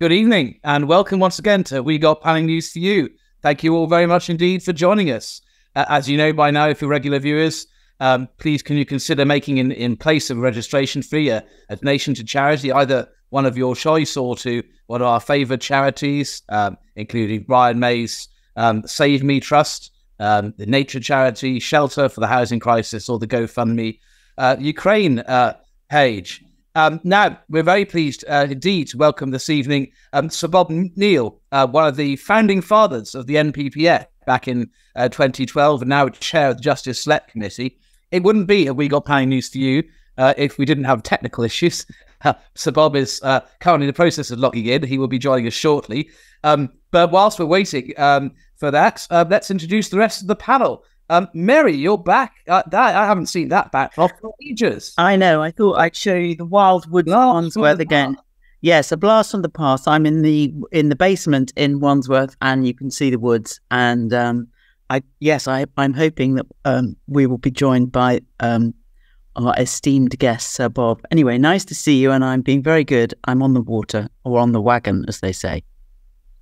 Good evening and welcome once again to We Got Planning News for You. Thank you all very much indeed for joining us. Uh, as you know by now, if you're regular viewers, um, please can you consider making in, in place of registration fee a, a donation to charity, either one of your choice or to one of our favoured charities, um, including Brian May's um, Save Me Trust, um, the Nature Charity, Shelter for the Housing Crisis, or the GoFundMe uh, Ukraine uh, page. Um, now, we're very pleased uh, indeed to welcome this evening um, Sir Bob Neill, uh, one of the founding fathers of the NPPF back in uh, 2012, and now chair of the Justice Select Committee. It wouldn't be a We Got Planning News to you uh, if we didn't have technical issues. Sir Bob is uh, currently in the process of logging in. He will be joining us shortly. Um, but whilst we're waiting um, for that, uh, let's introduce the rest of the panel. Um, Mary, you're back. Uh, that, I haven't seen that back for ages. I know. I thought I'd show you the wild woods Blast Wandsworth again. Yes, a blast from the past. I'm in the in the basement in Wandsworth, and you can see the woods. And um, I yes, I I'm hoping that um, we will be joined by um, our esteemed guest, Sir Bob. Anyway, nice to see you, and I'm being very good. I'm on the water or on the wagon, as they say.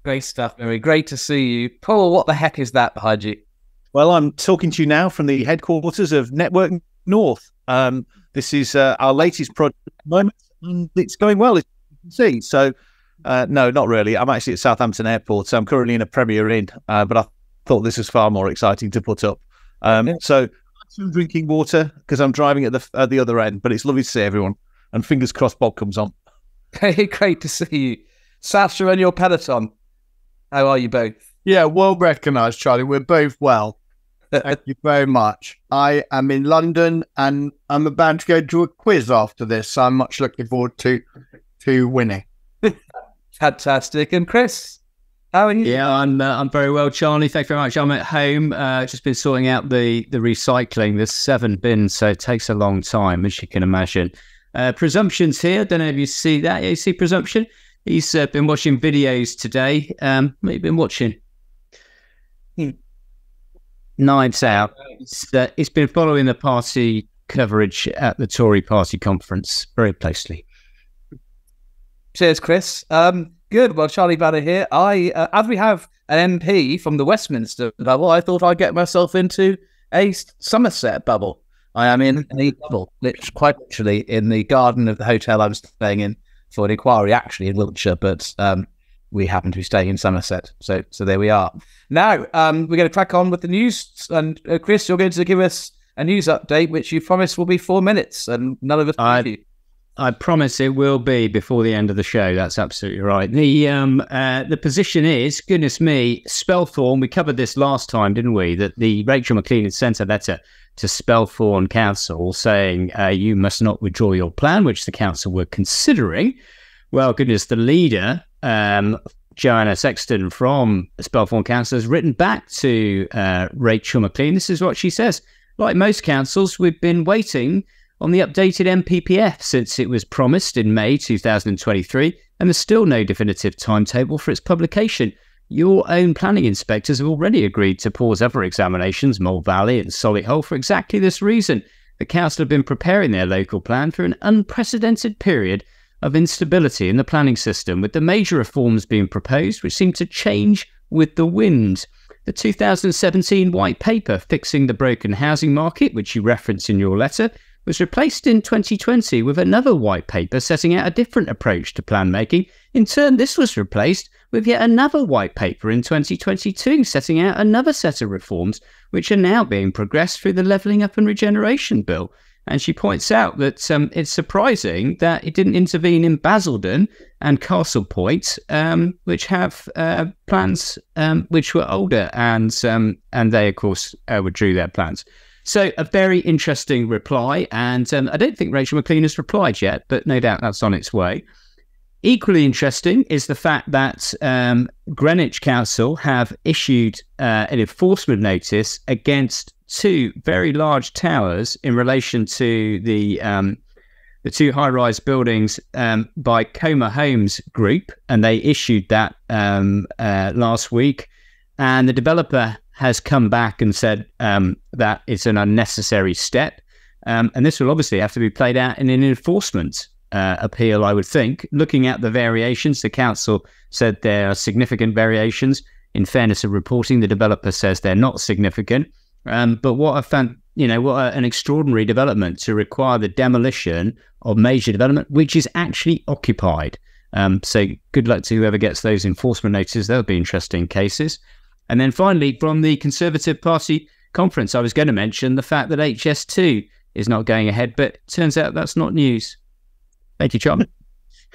Great stuff, Mary. Great to see you. Paul, what the heck is that behind you? Well, I'm talking to you now from the headquarters of Network North. Um, this is uh, our latest project moment, and it's going well, as you can see. So, uh, no, not really. I'm actually at Southampton Airport, so I'm currently in a Premier Inn, uh, but I thought this was far more exciting to put up. Um, so, some drinking water because I'm driving at the at the other end, but it's lovely to see everyone. And fingers crossed, Bob comes on. Hey, great to see you. Sasha and your peloton. How are you both? Yeah, well recognised, Charlie. We're both well. Thank you very much. I am in London and I'm about to go to a quiz after this. So I'm much looking forward to to winning. Fantastic. And Chris, how are you? Yeah, I'm uh, I'm very well, Charlie. Thank you very much. I'm at home. Uh, just been sorting out the the recycling. There's seven bins, so it takes a long time, as you can imagine. Uh, presumptions here. Don't know if you see that. You see presumption. He's uh, been watching videos today. Um, what have you been watching? Hmm. Knives Out. It's, uh, it's been following the party coverage at the Tory party conference very closely. Cheers, Chris. Um, good. Well, Charlie Banner here. I, uh, as we have an MP from the Westminster bubble, I thought I'd get myself into a Somerset bubble. I am in a bubble, quite literally in the garden of the hotel I'm staying in for an inquiry, actually in Wiltshire, but um, we happen to be staying in Somerset. So, so there we are. Now, um, we're going to crack on with the news. And uh, Chris, you're going to give us a news update, which you promised will be four minutes, and none of us. I- you. I promise it will be before the end of the show. That's absolutely right. The um uh, the position is, goodness me, Spelthorne. We covered this last time, didn't we? That the Rachel Maclean had sent a letter to Spelthorne Council saying uh, you must not withdraw your plan, which the council were considering. Well, goodness, the leader, um, Joanna Sexton from Spelthorne Council, has written back to uh, Rachel Maclean. This is what she says. Like most councils, we've been waiting on the updated NPPF since it was promised in May 2023, and there's still no definitive timetable for its publication. Your own planning inspectors have already agreed to pause other examinations, Mole Valley and Solihull, for exactly this reason. The council have been preparing their local plan for an unprecedented period of instability in the planning system, with the major reforms being proposed, which seem to change with the wind. The 2017 white paper fixing the broken housing market, which you reference in your letter, was replaced in 2020 with another white paper setting out a different approach to plan making. In turn, this was replaced with yet another white paper in 2022 setting out another set of reforms, which are now being progressed through the Levelling Up and Regeneration Bill. And she points out that um, it's surprising that it didn't intervene in Basildon and Castle Point, um, which have uh, plans um, which were older, and um, and they of course uh, withdrew their plans. So a very interesting reply, and um, I don't think Rachel Maclean has replied yet, but no doubt that's on its way. Equally interesting is the fact that um, Greenwich Council have issued uh, an enforcement notice against two very large towers in relation to the um, the two high-rise buildings um, by Comer Homes Group, and they issued that um, uh, last week. And the developer has come back and said um, that it's an unnecessary step, um, and this will obviously have to be played out in an enforcement uh, appeal, I would think. Looking at the variations, the council said there are significant variations. In fairness of reporting, the developer says they're not significant. Um, but what I found, you know, what a, an extraordinary development to require the demolition of major development, which is actually occupied. Um, so good luck to whoever gets those enforcement notices. They'll be interesting cases. And then finally, from the Conservative Party conference, I was going to mention the fact that HS2 is not going ahead, but turns out that's not news. Thank you, John.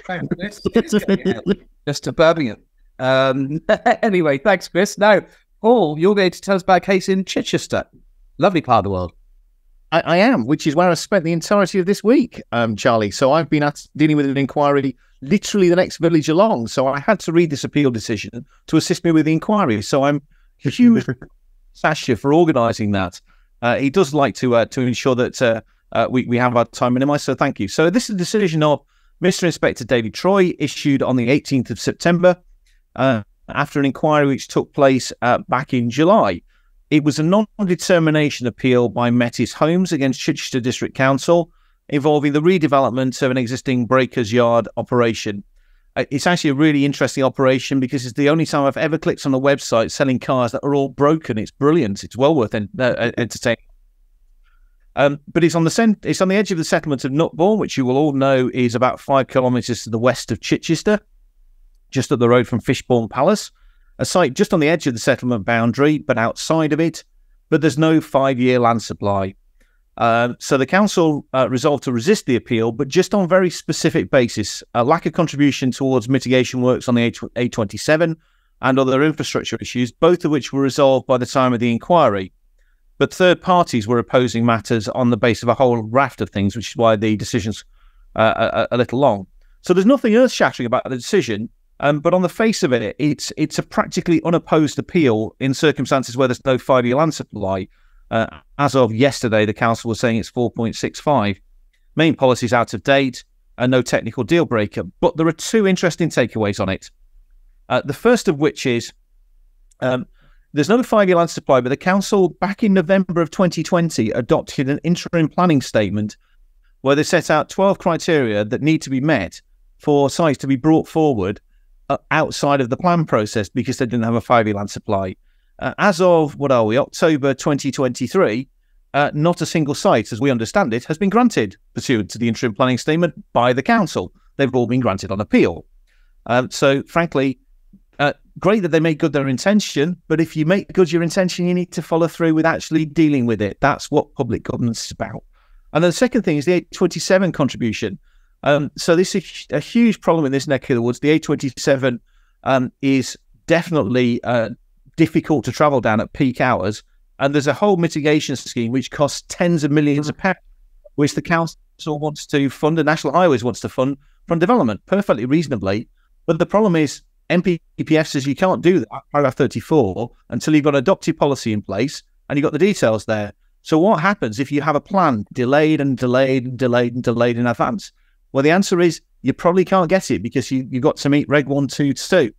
Just a Birmingham. Um, anyway, thanks, Chris. Now, Paul, you're going to tell us about a case in Chichester. Lovely part of the world. I, I am, which is where I spent the entirety of this week, um, Charlie. So I've been at, dealing with an inquiry literally the next village along. So I had to read this appeal decision to assist me with the inquiry. So I'm huge Sasha for organising that. Uh, he does like to uh, to ensure that uh, uh, we we have our time minimised. So thank you. So this is a decision of Mr. Inspector David Troy, issued on the 18th of September, uh, after an inquiry which took place uh, back in July. It was a non-determination appeal by Metis Homes against Chichester District Council involving the redevelopment of an existing breaker's yard operation. Uh, It's actually a really interesting operation because it's the only time I've ever clicked on a website selling cars that are all broken. It's brilliant. It's well worth en- uh, entertaining. Um, but it's on the cent- it's on the edge of the settlement of Nutbourne, which you will all know is about five kilometres to the west of Chichester, just up the road from Fishbourne Palace. A site just on the edge of the settlement boundary, but outside of it. But there's no five-year land supply. Um, so the council uh, resolved to resist the appeal, but just on very specific basis: a lack of contribution towards mitigation works on the A- A27 and other infrastructure issues, both of which were resolved by the time of the inquiry. But third parties were opposing matters on the basis of a whole raft of things, which is why the decision's uh, a, a little long. So there's nothing earth-shattering about the decision, um, but on the face of it, it's it's a practically unopposed appeal in circumstances where there's no five-year land supply. Uh, as of yesterday, the council was saying it's 4.65. Main policies out of date and no technical deal breaker. But there are two interesting takeaways on it. Uh, the first of which is um, there's no five year land supply, but the council back in November of 2020 adopted an interim planning statement where they set out 12 criteria that need to be met for sites to be brought forward uh, outside of the plan process because they didn't have a five year land supply. Uh, as of what are we, October 2023, uh, not a single site, as we understand it, has been granted pursuant to the interim planning statement by the council. They've all been granted on appeal. Um, so, frankly, uh, great that they make good their intention, but if you make good your intention, you need to follow through with actually dealing with it. That's what public governance is about. And the second thing is the A27 contribution. Um, so this is a huge problem in this neck of the woods. The A27 um, is definitely uh, difficult to travel down at peak hours, and there's a whole mitigation scheme which costs tens of millions of pounds, which the council wants to fund, and National Highways wants to fund from development perfectly reasonably. But the problem is NPPF says you can't do that, paragraph 34, until you've got adopted policy in place and you've got the details there. So what happens if you have a plan delayed and delayed and delayed and delayed in advance? Well, the answer is you probably can't get it because you, you've got to meet Reg 122.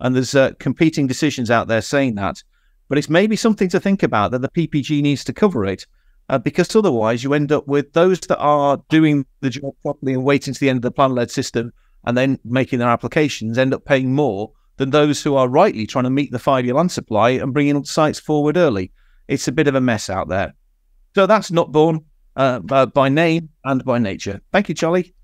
And there's uh, competing decisions out there saying that. But it's maybe something to think about that the PPG needs to cover it uh, because otherwise you end up with those that are doing the job properly and waiting to the end of the plan led system and then making their applications end up paying more than those who are rightly trying to meet the five year land supply and bringing sites forward early. It's a bit of a mess out there. So that's Nutbourne uh, by name and by nature. Thank you, Charlie.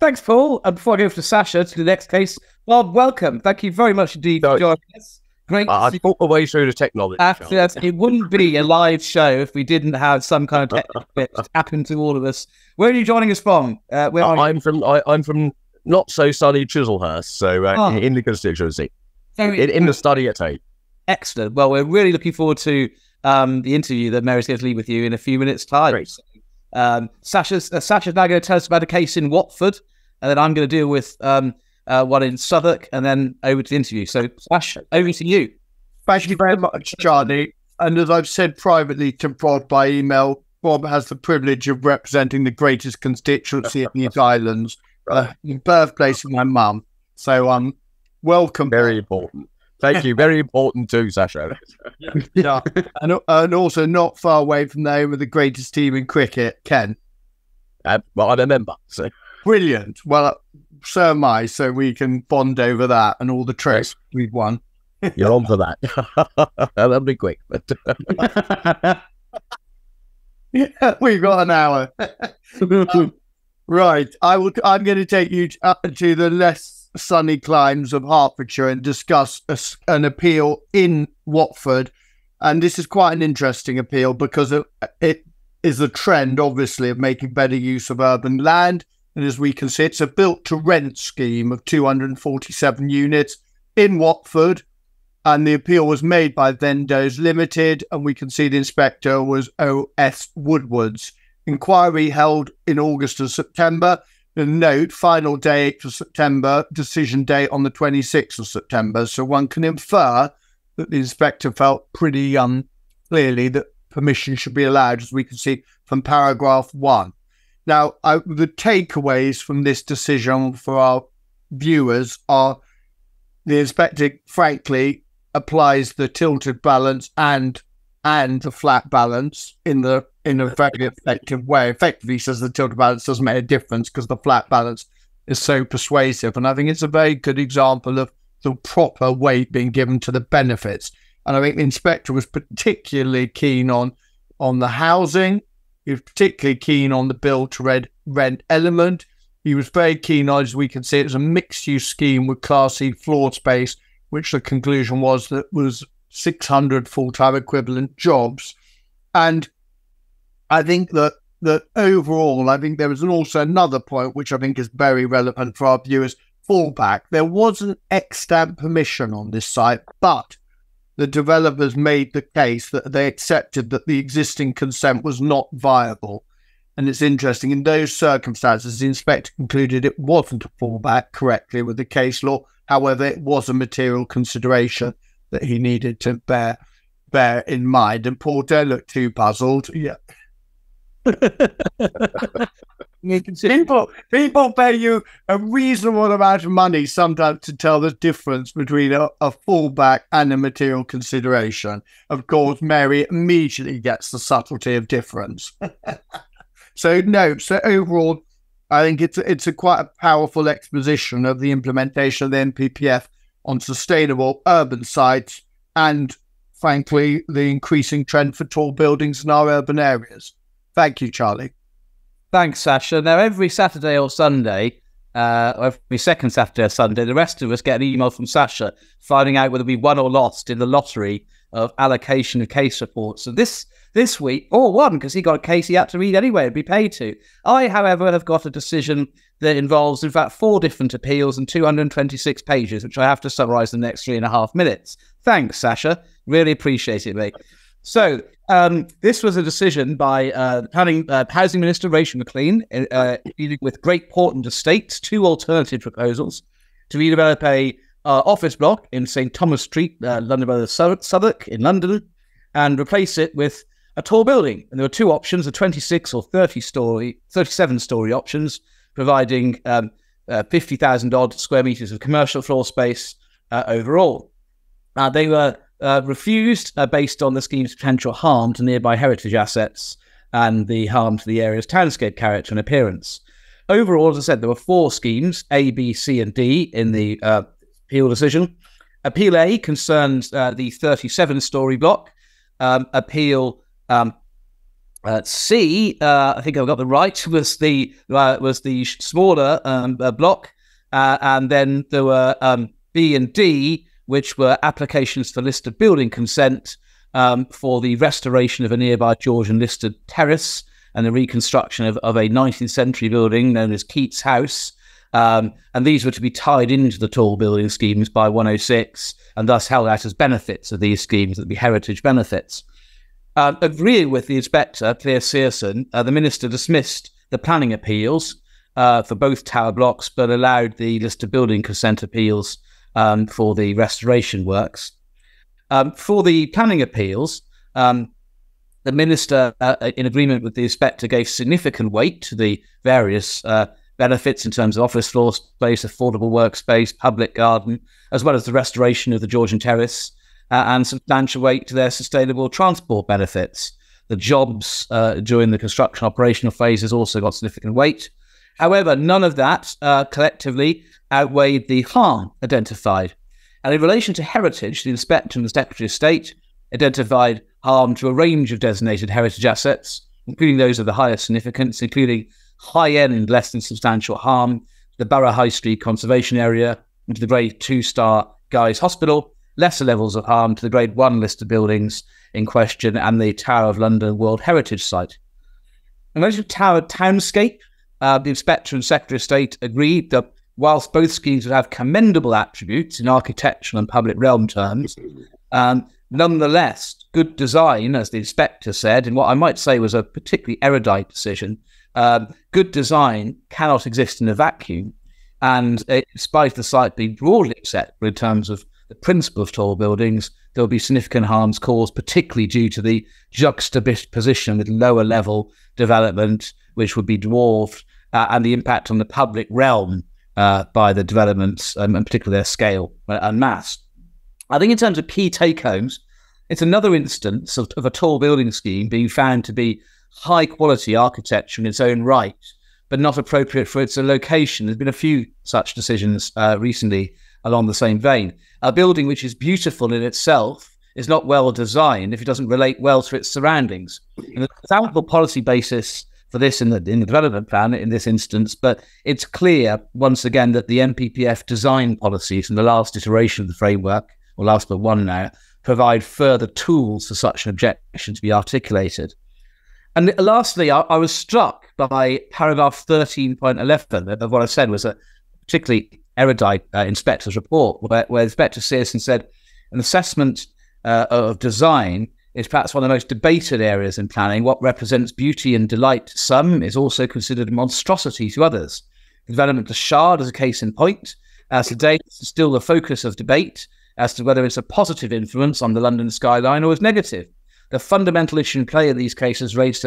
Thanks, Paul. And before I go to Sasha to the next case, Bob, welcome. Thank you very much indeed for joining us. Great. I thought my way through the technology. After that, it wouldn't be a live show if we didn't have some kind of technical bit happen to all of us. Where are you joining us from? Uh, where are I'm from. I, I'm from not so sunny Chislehurst, so uh, Oh. in the constituency, you? in, in the study at eight. Excellent. Well, we're really looking forward to um, the interview that Mary's going to lead with you in a few minutes' time. Great. Um, Sasha's, uh, Sasha's now going to tell us about a case in Watford, and then I'm going to deal with um, uh, one in Southwark, and then over to the interview. So, Sash, over to you. Thank you very much, Charlie. And as I've said privately to Bob by email, Bob has the privilege of representing the greatest constituency in these islands, uh, birthplace of my mum. So, um, welcome. Very important. Thank you. Very important too, Sasha. Yeah. and, and also not far away from the home of the greatest team in cricket, Kent. Uh, well, I'm a member. So Brilliant. Well, so am I. So we can bond over that and all the tricks we've won. You're on for that. That'll be quick. But Yeah, we've got an hour. Um, right. I will. I'm going to take you to, the less sunny climes of Hertfordshire and discuss a an appeal in Watford. And this is quite an interesting appeal because it, it is a trend, obviously, of making better use of urban land. And as we can see, it's a built to rent scheme of 247 units in Watford and the appeal was made by Vendos Limited, and we can see the inspector was O.S. Woodwards. Inquiry held in August and September. The note, final date of September, decision date on the 26th of September. So one can infer that the inspector felt pretty um, clearly that permission should be allowed, as we can see from paragraph one. Now, I, the takeaways from this decision for our viewers are the inspector, frankly, applies the tilted balance and and the flat balance in the in a very effective way. Effectively says the tilted balance doesn't make a difference because the flat balance is so persuasive. And I think it's a very good example of the proper weight being given to the benefits. And I think the inspector was particularly keen on on the housing. He was particularly keen on the build to rent rent element. He was very keen on, as we can see, it was a mixed use scheme with Class C floor space which the conclusion was that was 600 full-time equivalent jobs. And I think that that overall, I think there is also another point which I think is very relevant for our viewers. Fallback. There was an extant permission on this site, but the developers made the case that they accepted that the existing consent was not viable. And it's interesting, in those circumstances, the inspector concluded it wasn't a fallback correctly with the case law, However, it was a material consideration that he needed to bear bear in mind. And Paul don't too puzzled. Yeah. people people pay you a reasonable amount of money sometimes to tell the difference between a, a fallback and a material consideration. Of course, Mary immediately gets the subtlety of difference. so no, so overall, I think it's it's a quite a powerful exposition of the implementation of the NPPF on sustainable urban sites and, frankly, the increasing trend for tall buildings in our urban areas. Thank you, Charlie. Thanks, Sasha. Now, every Saturday or Sunday, uh, every second Saturday or Sunday, the rest of us get an email from Sasha finding out whether we won or lost in the lottery of allocation of case reports. So this this week, or one, because he got a case he had to read anyway and be paid to. I, however, have got a decision that involves, in fact, four different appeals and 226 pages, which I have to summarize in the next three and a half minutes. Thanks, Sasha. Really appreciate it, mate. So, um, this was a decision by uh, planning uh, housing minister Rachel Maclean uh, dealing with Great Portland Estates, two alternative proposals to redevelop a uh, office block in St Thomas Street, uh, London Brothers Southwark in London, and replace it with a tall building. And there were two options, a 26 or 30 story, 37 story options, providing um, uh, 50,000 odd square meters of commercial floor space uh, overall. Uh, they were uh, refused uh, based on the scheme's potential harm to nearby heritage assets and the harm to the area's townscape character and appearance. Overall, as I said, there were four schemes A, B, C, and D in the uh, appeal decision. Appeal A concerns the 37 story block. Um, appeal um, uh, C, uh, I think I got the right, was the uh, was the smaller um, uh, block, uh, and then there were um, B and D, which were applications for listed building consent um, for the restoration of a nearby Georgian listed terrace and the reconstruction of, of a 19th century building known as Keats House. Um, and these were to be tied into the tall building schemes by 106 and thus held out as benefits of these schemes that be heritage benefits. Uh, agreeing with the inspector, Claire Searson, uh, the minister dismissed the planning appeals uh, for both tower blocks, but allowed the list of building consent appeals um, for the restoration works. Um, for the planning appeals, um, the minister, uh, uh, in agreement with the inspector, gave significant weight to the various uh, benefits in terms of office floor space, affordable workspace, public garden, as well as the restoration of the Georgian terrace uh, and substantial weight to their sustainable transport benefits. The jobs uh, during the construction operational phase has also got significant weight. However, none of that uh, collectively outweighed the harm identified. And in relation to heritage, the Inspector and the Secretary of State identified harm to a range of designated heritage assets, including those of the highest significance, including high end, and less than substantial harm, the Borough High Street Conservation Area, and the Grade 2 star Guy's Hospital, lesser levels of harm to the Grade 1 listed buildings in question and the Tower of London World Heritage Site. In relation to Tower Townscape, uh, the Inspector and Secretary of State agreed that whilst both schemes would have commendable attributes in architectural and public realm terms, um, nonetheless, good design, as the inspector said, in what I might say was a particularly erudite decision, um, good design cannot exist in a vacuum. And in spite the site being broadly acceptable in terms of the principle of tall buildings, there will be significant harms caused, particularly due to the juxtaposition with lower level development, which would be dwarfed, uh, and the impact on the public realm uh, by the developments, um, and particularly their scale and mass. I think, in terms of key take homes, it's another instance of, of a tall building scheme being found to be high quality architecture in its own right, but not appropriate for its location. There's been a few such decisions uh, recently along the same vein. A building which is beautiful in itself is not well designed if it doesn't relate well to its surroundings. And there's ample policy basis for this in the in the development plan in this instance, but it's clear once again that the NPPF design policies in the last iteration of the framework, or last but one now, provide further tools for such an objection to be articulated. And lastly, I, I was struck by paragraph 13.11 of what I said was a particularly erudite uh, inspector's report, where, where Inspector Searson said an assessment uh, of design is perhaps one of the most debated areas in planning. What represents beauty and delight to some is also considered a monstrosity to others. The development of Shard is a case in point. As today, is still the focus of debate as to whether it's a positive influence on the London skyline or is negative. The fundamental issue in play in these cases raised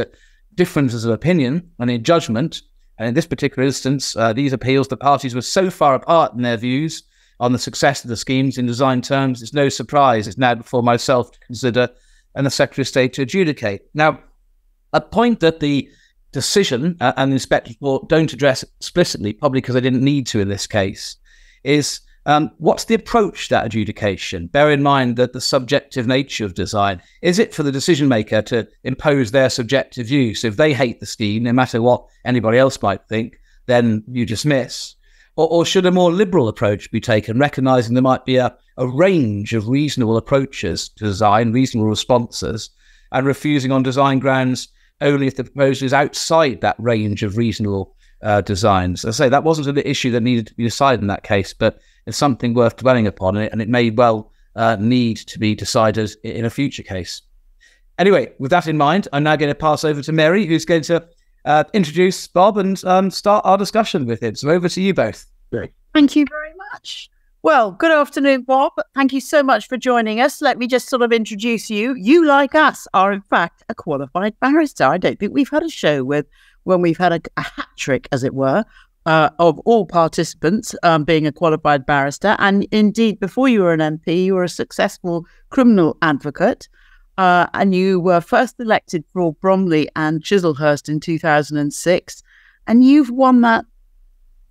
differences of opinion and in judgment. And in this particular instance, uh, these appeals, the parties were so far apart in their views on the success of the schemes in design terms, it's no surprise it's now before myself to consider and the Secretary of State to adjudicate. Now, a point that the decision uh, and the inspector's report don't address explicitly, probably because they didn't need to in this case, is um, what's the approach to that adjudication? Bear in mind that the subjective nature of design is it for the decision maker to impose their subjective view? So if they hate the scheme, no matter what anybody else might think, then you dismiss. Or, or should a more liberal approach be taken, recognizing there might be a, a range of reasonable approaches to design, reasonable responses, and refusing on design grounds only if the proposal is outside that range of reasonable uh, designs? As I say, that wasn't an issue that needed to be decided in that case, but it's something worth dwelling upon, and it may well uh, need to be decided in a future case. Anyway, with that in mind, I'm now going to pass over to Mary, who's going to uh, introduce Bob and um, start our discussion with him. So over to you both. Great. Thank you very much. Well, good afternoon, Bob. Thank you so much for joining us. Let me just sort of introduce you. You, like us, are in fact a qualified barrister. I don't think we've had a show with when we've had a, a hat trick, as it were, uh, of all participants um, being a qualified barrister. And indeed, before you were an MP, you were a successful criminal advocate. Uh, and you were first elected for Bromley and Chislehurst in 2006. And you've won that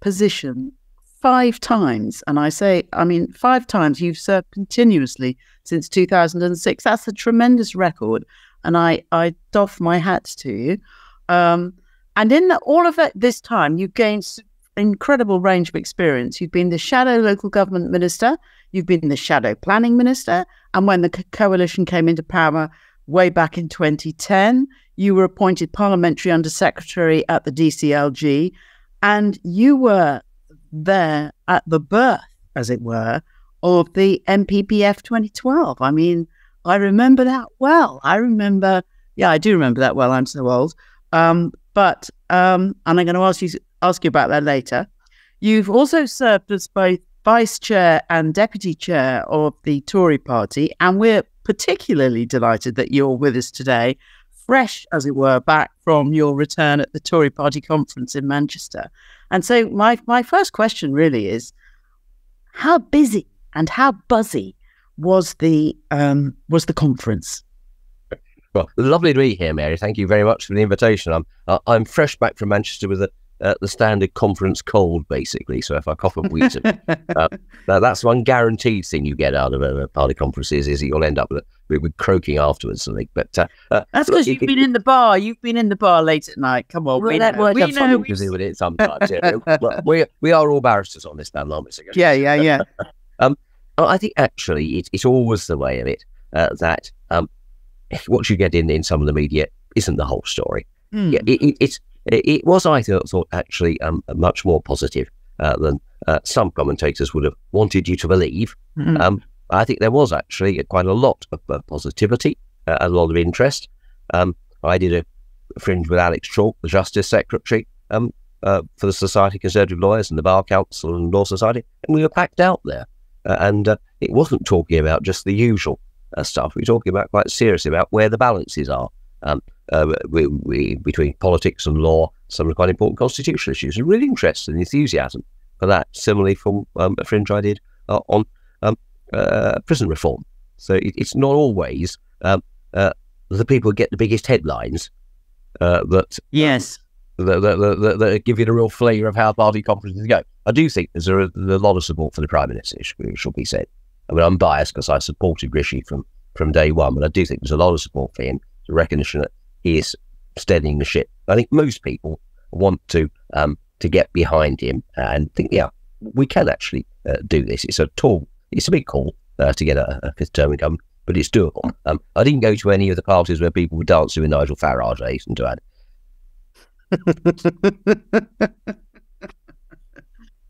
position five times. And I say, I mean, five times you've served continuously since 2006. That's a tremendous record. And I, I doff my hat to you. Um, and in the, all of it, this time, you've gained incredible range of experience. You've been the shadow local government minister, you've been the shadow planning minister, and when the co- coalition came into power way back in 2010, you were appointed parliamentary undersecretary at the DCLG, and you were there at the birth, as it were, of the NPPF 2012. I mean, I remember that well. I remember, yeah, I do remember that well. I'm so old. Um, but um, and I'm going to ask you ask you about that later. You've also served as both vice chair and deputy chair of the Tory party, and we're particularly delighted that you're with us today, fresh, as it were, back from your return at the Tory party conference in Manchester. And so, my, my first question really is how busy and how buzzy was the um, was the conference? Well, lovely to be here, Mary. Thank you very much for the invitation. I'm uh, I'm fresh back from Manchester with a, uh, the standard conference cold, basically. So if I cough and wheeze, uh, that's one guaranteed thing you get out of a, a party conferences is that you'll end up with, with, with croaking afterwards. Something, but uh, uh, That's because you've been in the bar. You've been in the bar late at night. Come on, well, we that know. might We have know. we've- to do with it sometimes. yeah. We we are all barristers on this panel, aren't we? Yeah, yeah, yeah. Oh, I think actually it, it's always the way of it uh, that um, what you get in, in some of the media isn't the whole story. Hmm. Yeah, it, it, it's, it, was, I thought, actually um, much more positive uh, than uh, some commentators would have wanted you to believe. Hmm. Um, I think there was actually quite a lot of uh, positivity, uh, a lot of interest. Um, I did a fringe with Alex Chalk, the Justice Secretary, um, uh, for the Society of Conservative Lawyers and the Bar Council and Law Society, and we were packed out there. Uh, and uh, it wasn't talking about just the usual stuff. We're talking about quite seriously about where the balances are um, uh, we, we, between politics and law, some of the quite important constitutional issues. A really interest and enthusiasm for that. Similarly, from um, a fringe I did uh, on um, uh, prison reform. So it, it's not always um, uh, the people who get the biggest headlines uh, that Yes. that, that, that, that, give you the real flavour of how party conferences go. I do think there's a, a lot of support for the Prime Minister, which should be said. I mean, I'm biased because I supported Rishi from, from day one, but I do think there's a lot of support for him, the recognition that he is steadying the ship. I think most people want to um, to get behind him and think, yeah, we can actually uh, do this. It's a tall, it's a big call uh, to get a, a fifth term income, but it's doable. Um, I didn't go to any of the parties where people were dancing with Nigel Farage, I hasten to add.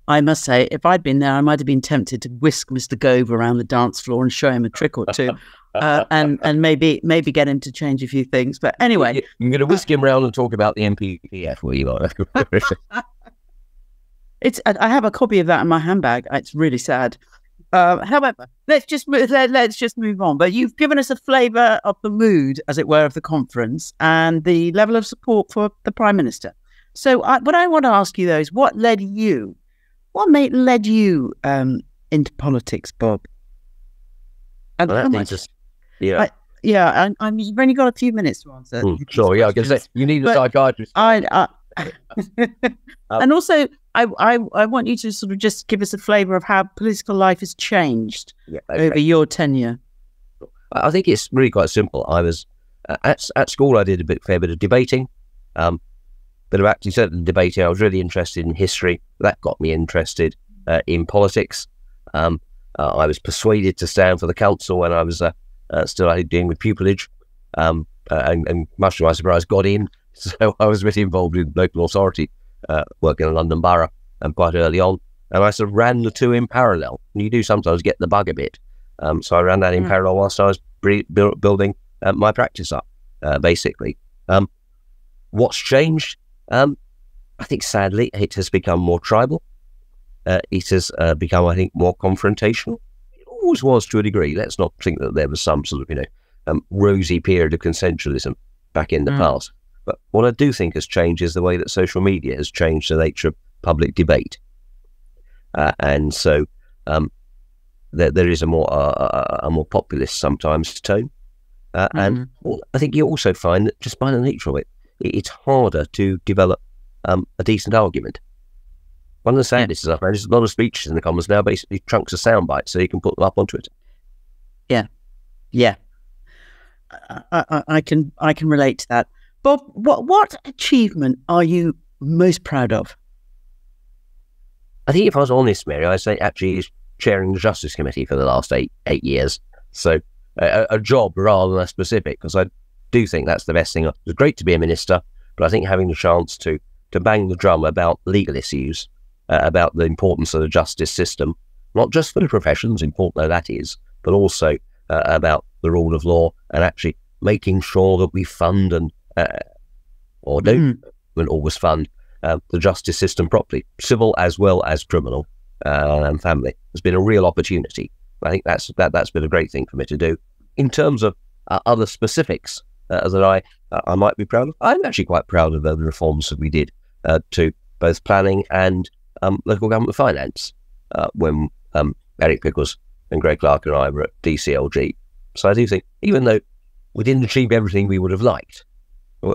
I must say, if I'd been there, I might have been tempted to whisk Mr. Gove around the dance floor and show him a trick or two, uh, and and maybe maybe get him to change a few things. But anyway, I'm going to whisk him round and talk about the NPPF, will you? are? it's I I have a copy of that in my handbag. It's really sad. Uh, however, let's just move, let, let's just move on. But you've given us a flavour of the mood, as it were, of the conference and the level of support for the prime minister. So, I, what I want to ask you though is, what led you, what made led you um, into politics, Bob? And Well, that us- yeah. I- yeah, I, I'm, you've only got a few minutes to answer. These sure, yeah, I guess that you need a psychiatrist. I, I and also, I, I, I want you to sort of just give us a flavour of how political life has changed Yeah, over your tenure. I I think it's really quite simple. I was uh, at at school. I did a bit fair bit of debating, um, bit of actually certainly debating. I was really interested in history. That got me interested uh, in politics. Um, uh, I was persuaded to stand for the council when I was uh, uh, still doing with pupillage, um, uh, and, and much to my surprise, got in. So I was really involved in local authority uh, work in the London Borough, and quite early on. And I sort of ran the two in parallel. And you do sometimes get the bug a bit. Um, so I ran that in Mm. parallel whilst I was building uh, my practice up, uh, basically. Um, what's changed? Um, I think sadly it has become more tribal. Uh, it has uh, become, I think, more confrontational. It always was to a degree. Let's not think that there was some sort of, you know, um, rosy period of consensualism back in the Mm. past. But what I do think has changed is the way that social media has changed the nature of public debate. Uh, and so um, there, there is a more uh, a more populist sometimes tone. Uh, And I think you also find that just by the nature of it it's harder to develop um, a decent argument. One of the saddest is I've noticed a lot of speeches in the Commons now basically chunks of sound bites so you can put them up on Twitter. Yeah, I, I, I can I can relate to that. Bob, what what achievement are you most proud of? I think if I was honest, Mary, I'd say actually is chairing the Justice Committee for the last eight eight years. So a, a job rather than a specific, because I do think that's the best thing. It's great to be a minister, but I think having the chance to to bang the drum about legal issues, uh, about the importance of the justice system, not just for the professions, important though that is, but also uh, about the rule of law and actually making sure that we fund and uh, or don't will always fund uh, the justice system properly, civil as well as criminal uh, and family. There's been a real opportunity. I think that's that that's been a great thing for me to do. In terms of uh, other specifics uh, that I uh, I might be proud of, I'm actually quite proud of uh, the reforms that we did uh, to both planning and um, local government finance uh, when um, Eric Pickles and Greg Clark and I were at DCLG. So I do think, even though we didn't achieve everything we would have liked,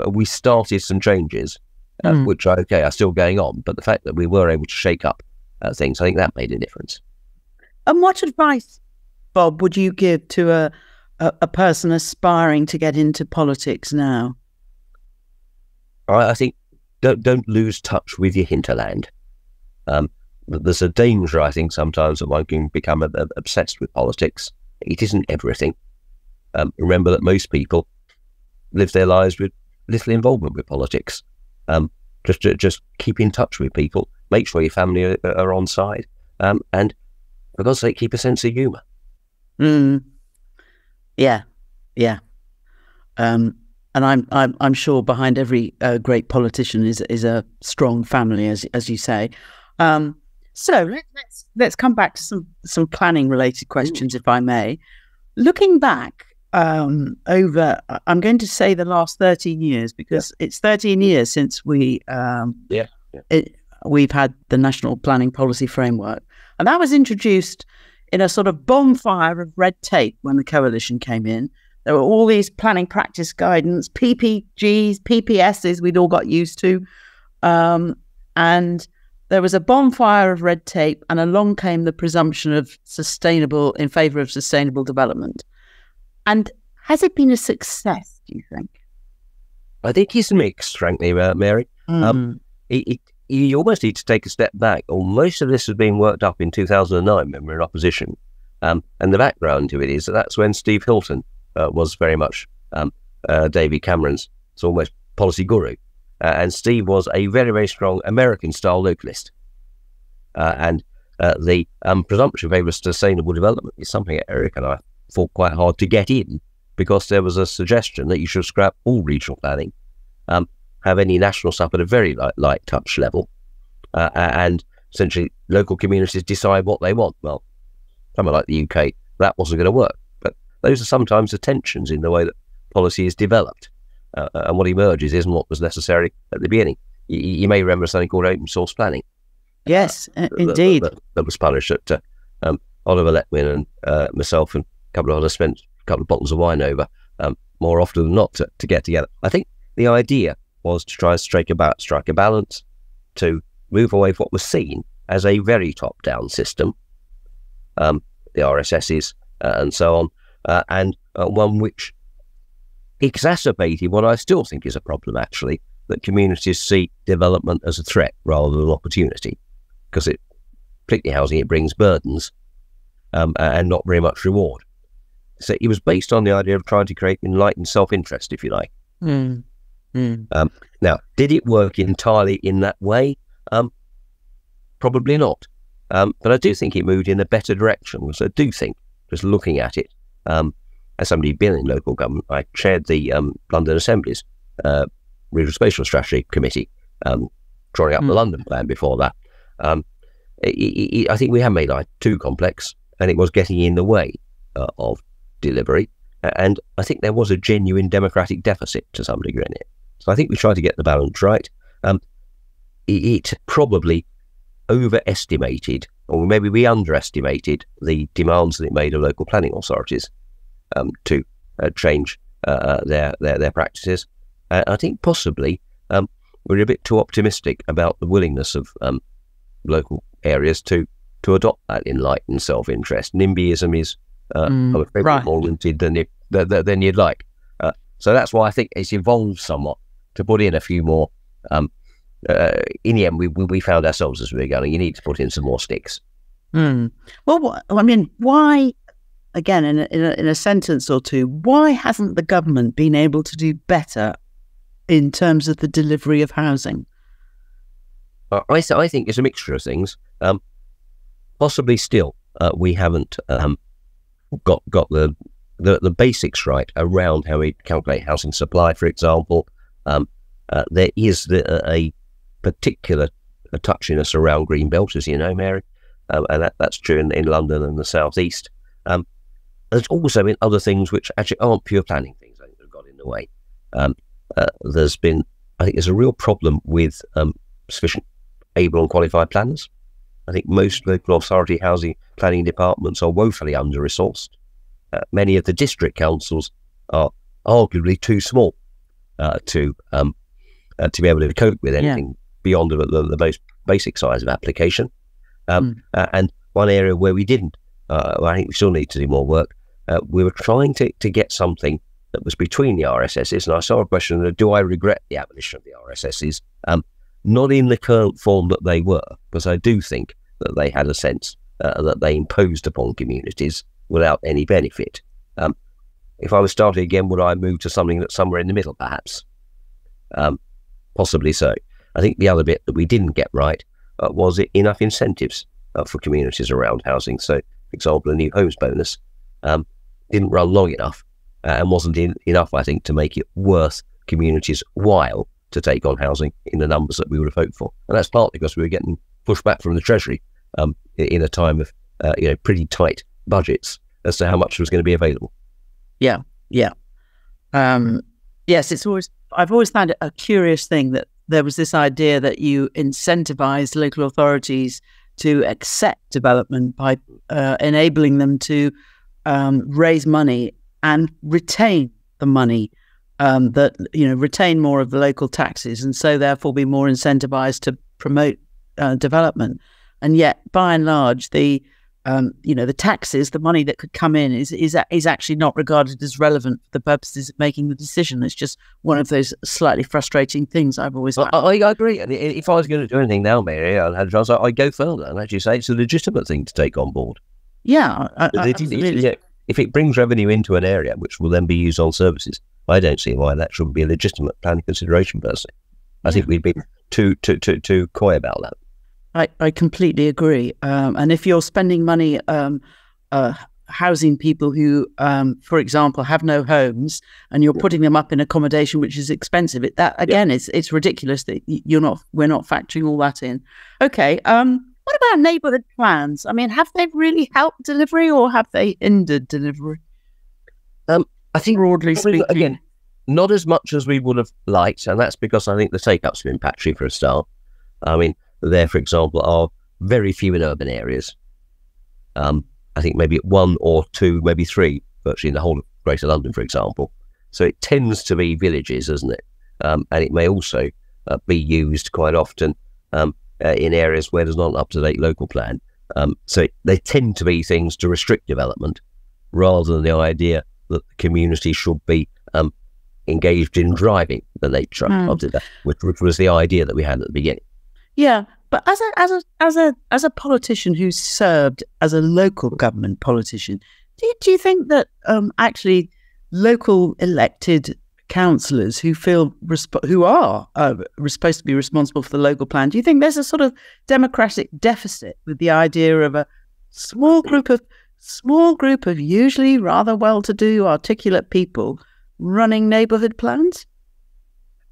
we started some changes uh, Mm. which are okay are still going on. But the fact that we were able to shake up uh, things, I think that made a difference. And what advice, Bob, would you give to a, a, a person aspiring to get into politics now? I, I think don't don't lose touch with your hinterland. Um, there's a danger, I think, sometimes that one can become a, a- obsessed with politics. It isn't everything. Um, remember that most people live their lives with little involvement with politics. Um, just just keep in touch with people. Make sure your family are, are on side. Um, and for God's sake, keep a sense of humour. Mm. Yeah, yeah. Um, and I'm I'm I'm sure behind every uh, great politician is is a strong family, as as you say. Um, so let, let's let's come back to some some planning related questions, if I may. Looking back um, over, I'm going to say the last 13 years because it's 13 years since we um, Yeah, yeah. It, we've had the National Planning Policy Framework, and that was introduced in a sort of bonfire of red tape when the coalition came in. There were all these planning practice guidance, PPGs, PPSs we'd all got used to. Um, and there was a bonfire of red tape, and along came the presumption of sustainable, in favour of sustainable development. And has it been a success, do you think? I think it's mixed, frankly, uh, Mary. Mm. it, it, you almost need to take a step back. Or most of this has been worked up in 2009 when we were in opposition. Um, and the background to it is that that's when Steve Hilton uh, was very much um, uh, David Cameron's it's almost policy guru. Uh, and Steve was a very, very strong American style localist. Uh, and uh, the um, presumption of sustainable development is something Eric and I fought quite hard to get in because there was a suggestion that you should scrap all regional planning um, have any national stuff at a very light, light touch level, uh, and essentially local communities decide what they want. Well, somewhere like the UK, that wasn't going to work. But those are sometimes the tensions in the way that policy is developed, uh, and what emerges isn't what was necessary at the beginning. You, you may remember something called open source planning. Yes, uh, that- that- indeed. That, that was published that uh, um, Oliver Letwin and uh, myself and a couple of others spent a couple of bottles of wine over um, more often than not to, to get together. I think the idea was to try and strike a, strike a balance to move away from what was seen as a very top down system, um, the RSSs uh, and so on, uh, and uh, one which exacerbated what I still think is a problem actually that communities see development as a threat rather than an opportunity because it, particularly housing, it brings burdens um, and not very much reward. So it was based on the idea of trying to create enlightened self-interest, if you like. Mm. Mm. Now, did it work entirely in that way? Um, probably not. Um, but I do think it moved in a better direction. Because I do think, just looking at it, um, as somebody been in local government, I chaired the um, London Assembly's uh, Regional Spatial Strategy Committee, um, drawing up the Hmm. London plan before that. Um, i i I think we had made life too complex, and it was getting in the way uh, of delivery. And I think there was a genuine democratic deficit to some degree in it. So I think we tried to get the balance right. Um, it, it probably overestimated, or maybe we underestimated the demands that it made of local planning authorities um, to uh, change uh, uh, their, their their practices. Uh, I think possibly um, we're a bit too optimistic about the willingness of um, local areas to to adopt that enlightened self-interest. NIMBYism is, uh, Mm, I'm afraid, right. more limited than you than you'd like. Uh, so that's why I think it's evolved somewhat to put in a few more. Um, uh, in the end, we, we found ourselves as we were going. You need to put in some more sticks. Mm. Well, I mean, why? Again, in a, in, a, in a sentence or two, why hasn't the government been able to do better in terms of the delivery of housing? I I think it's a mixture of things. Um, possibly still, uh, we haven't um, got got the, the the basics right around how we calculate housing supply. For example, um, uh, there is the, a particular touchiness around green belt, as you know, Mary, um, and that, that's true in, in London and the southeast. Um, there's also been other things which actually aren't pure planning things that have got in the way. Um, uh, there's been, I think, there's a real problem with um, sufficient able and qualified planners. I think most local authority housing planning departments are woefully under resourced. Uh, many of the district councils are arguably too small uh, to um, uh, to be able to cope with anything beyond the, the, the most basic size of application. Um, uh, and one area where we didn't, uh, I think we still need to do more work. Uh, we were trying to, to get something that was between the RSSs, and I saw a question: Do I regret the abolition of the RSSs? Um, not in the current form that they were, because I do think that they had a sense uh, that they imposed upon communities without any benefit. Um, if I was starting again, would I move to something that's somewhere in the middle, perhaps? Um, possibly so. I think the other bit that we didn't get right uh, was it enough incentives uh, for communities around housing. So, for example, a new homes bonus um, didn't run long enough uh, and wasn't in, enough, I think, to make it worth communities' while to take on housing in the numbers that we would have hoped for. And that's partly because we were getting pushed back from the Treasury um, in a time of uh, you know pretty tight budgets as to how much was going to be available. Yeah, yeah, um, yes. It's always I've always found it a curious thing that there was this idea that you incentivized local authorities to accept development by uh, enabling them to um, raise money and retain the money um, that you know retain more of the local taxes and so therefore be more incentivized to promote uh, development and yet by and large the um, you know the taxes the money that could come in is is is actually not regarded as relevant for the purposes of making the decision it's just one of those slightly frustrating things I've always I, I, agree if I was going to do anything now Mary I chance I'd go further and actually say it's a legitimate thing to take on board yeah I, it, it, it, if it brings revenue into an area which will then be used on services I don't see why that shouldn't be a legitimate planning consideration personally. I yeah. think we'd be too too too too coy about that. I, I completely agree. Um, and if you're spending money um, uh, housing people who, um, for example, have no homes, and you're putting them up in accommodation which is expensive, it, that again, yeah. it's it's ridiculous that you're not we're not factoring all that in. Okay. Um, what about neighbourhood plans? I mean, have they really helped delivery or have they hindered delivery? Um, I think broadly speaking, again, not as much as we would have liked, and that's because I think the take-up's been patchy for a start. I mean, there, for example, are very few in urban areas. Um, I think maybe one or two, maybe three, virtually in the whole of Greater London, for example. So it tends to be villages, doesn't it? Um, and it may also uh, be used quite often um, uh, in areas where there's not an up-to-date local plan. Um, so it, they tend to be things to restrict development rather than the idea that the community should be um, engaged in driving the nature mm. of it, which, which was the idea that we had at the beginning. Yeah, but as a as a as a as a politician who served as a local government politician, do you, do you think that um, actually local elected councillors who feel who are uh, supposed to be responsible for the local plan, do you think there's a sort of democratic deficit with the idea of a small group of small group of usually rather well-to-do, articulate people running neighbourhood plans?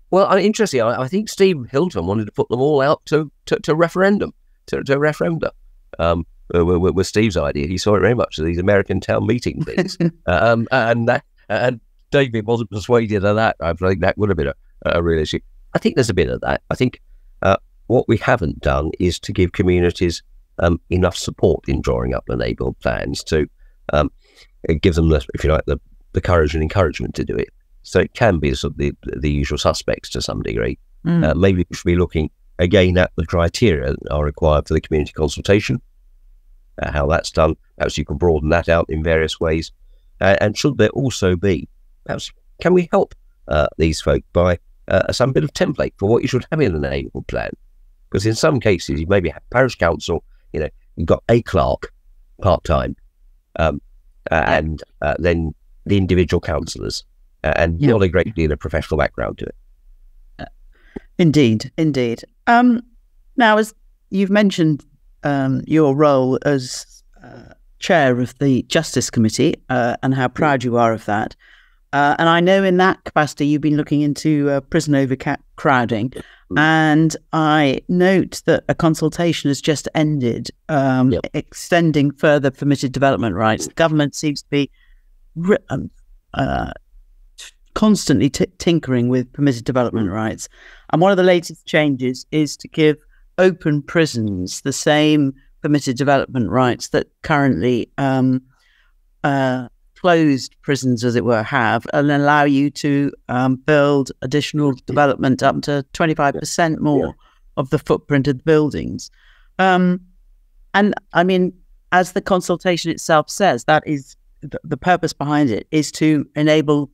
Well, interesting. I, I, think Steve Hilton wanted to put them all out to, to, to referendum, to, to referenda. Um, with, with, Steve's idea, he saw it very much as these American town meeting things, um, and that, and David wasn't persuaded of that. I think that would have been a, a real issue. I think there's a bit of that. I think uh, what we haven't done is to give communities um, enough support in drawing up the neighbourhood plans to um, give them the, if you like, the, the courage and encouragement to do it. So it can be sort of the, the usual suspects to some degree. Mm. Uh, maybe we should be looking again at the criteria that are required for the community consultation, uh, how that's done. Perhaps you can broaden that out in various ways. Uh, and should there also be, perhaps, can we help uh, these folk by uh, some bit of template for what you should have in an neighbourhood plan? Because in some cases, you maybe have parish council, you know, you've got a clerk part time, um, and uh, then the individual councillors uh, and not a great deal of professional background to it. Uh, indeed, indeed. Um, now, as you've mentioned um, your role as uh, chair of the Justice Committee uh, and how proud you are of that. Uh, and I know in that capacity you've been looking into uh, prison overcrowding. And I note that a consultation has just ended, um, yep. extending further permitted development rights. The government seems to be um, uh, constantly t- tinkering with permitted development rights. And one of the latest changes is to give open prisons the same permitted development rights that currently um, uh, closed prisons, as it were, have and allow you to um, build additional development up to 25% more Yeah. of the footprint of the buildings. Um, and I mean, as the consultation itself says, that is the, the purpose behind it is to enable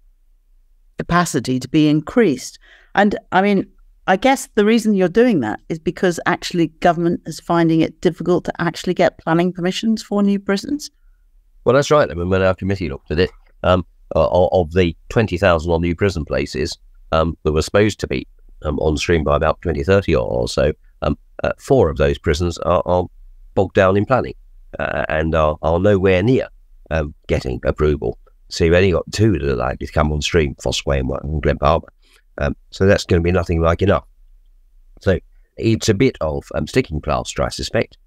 capacity to be increased. And I mean, I guess the reason you're doing that is because actually government is finding it difficult to actually get planning permissions for new prisons. Well, that's right. I mean, when our committee looked at it, um, o- of the 20,000 on new prison places um, that were supposed to be um, on stream by about 2030 or, or so, um, uh, four of those prisons are, are bogged down in planning uh, and are, are nowhere near um, getting approval. So you've only got two that are likely to come on stream, Fosse Way and, Glen Parva. Um, so that's going to be nothing like enough. So it's a bit of um, sticking plaster, I suspect,